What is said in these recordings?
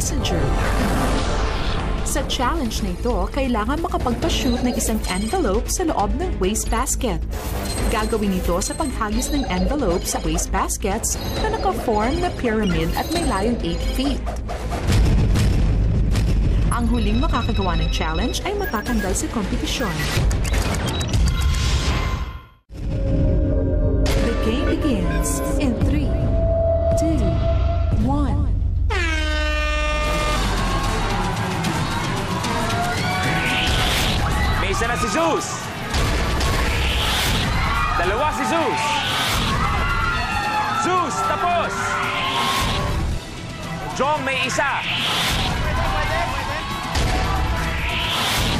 passenger. Sa challenge na ito, kailangan makapagpa-shoot ng isang envelope sa loob ng wastebasket. Gagawin ito sa paghagis ng envelope sa wastebaskets na naka-form na pyramid at may layong 8 feet. Ang huling makakagawa ng challenge ay matatanggal sa kompetisyon. Isa na si Zeus. Dalawa si Zeus. Zeus, tapos. Jong, may isa.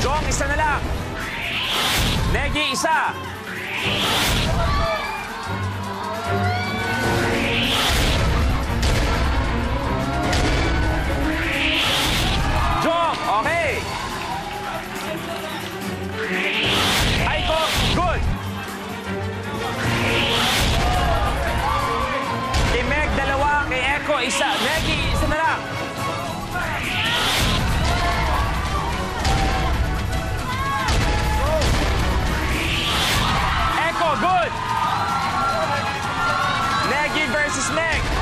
Jong, isa na lang. Negi, isa. his neck.